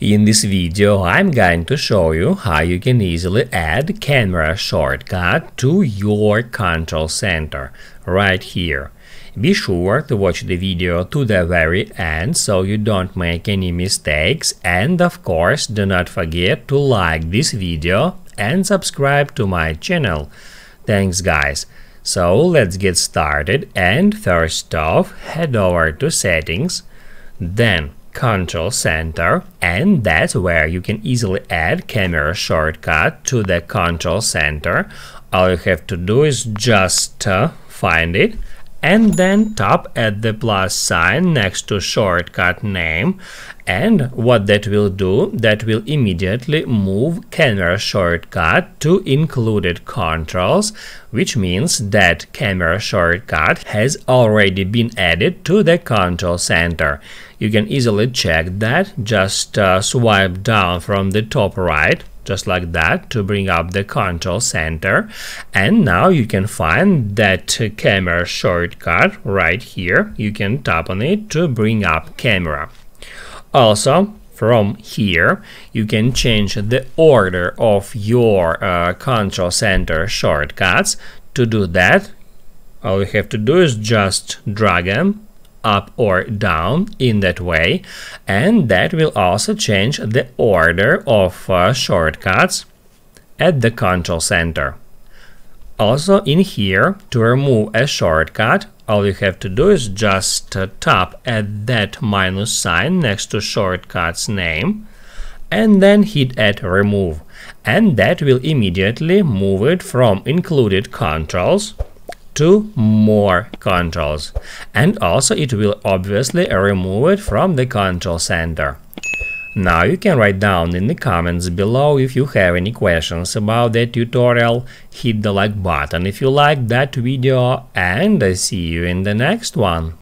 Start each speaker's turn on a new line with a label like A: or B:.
A: In this video I'm going to show you how you can easily add camera shortcut to your control center right here. Be sure to watch the video to the very end so you don't make any mistakes and of course do not forget to like this video and subscribe to my channel. Thanks guys. So let's get started and first off head over to settings, then control center and that's where you can easily add camera shortcut to the control center. All you have to do is just uh, find it and then tap at the plus sign next to shortcut name. And what that will do that will immediately move camera shortcut to included controls which means that camera shortcut has already been added to the control center. You can easily check that. Just uh, swipe down from the top right just like that to bring up the control center. And now you can find that camera shortcut right here. You can tap on it to bring up camera. Also from here you can change the order of your uh, control center shortcuts. To do that all you have to do is just drag them up or down in that way and that will also change the order of uh, shortcuts at the control center. Also in here, to remove a shortcut, all you have to do is just uh, tap at that minus sign next to shortcut's name and then hit at remove and that will immediately move it from included controls to more controls and also it will obviously remove it from the control center. Now you can write down in the comments below if you have any questions about that tutorial, hit the like button if you liked that video and I see you in the next one.